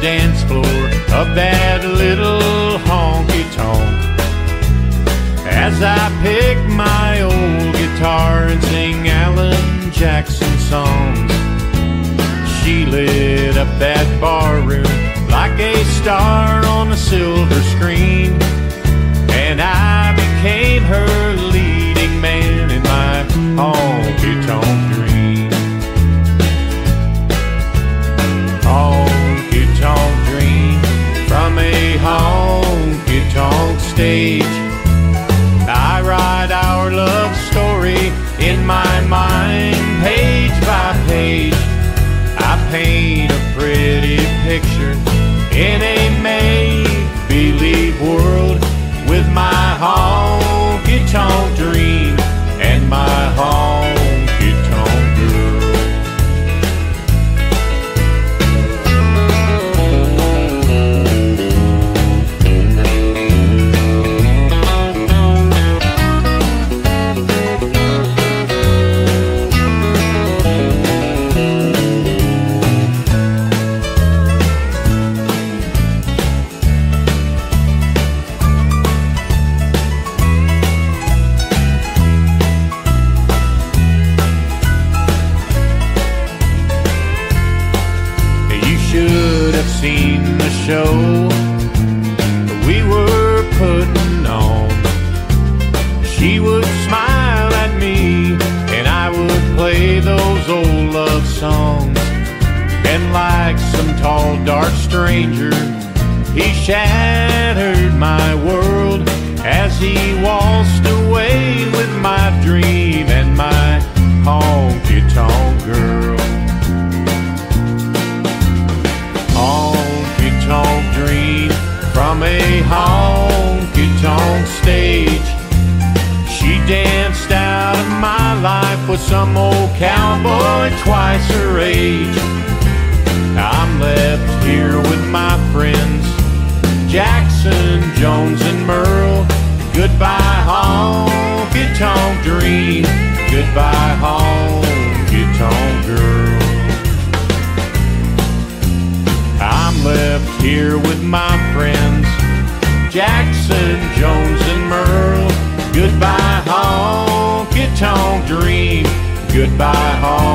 dance floor of that little honky tonk. As I pick my old guitar and sing Alan Jackson songs, she lit up that bar room like a star on a silver screen. And I stage. I write our love story in my mind, page by page. I paint a pretty picture seen the show we were putting on. She would smile at me, and I would play those old love songs. And like some tall, dark stranger, he shattered my world as he from a honky tonk stage. She danced out of my life with some old cowboy twice her age. I'm left here with my friends, Jackson, Jones, and Merle. Goodbye, honky tonk dream. Goodbye, honky tonk girl. I'm left here with my Jackson, Jones, and Merle. Goodbye, honky tonk dream. Goodbye, honky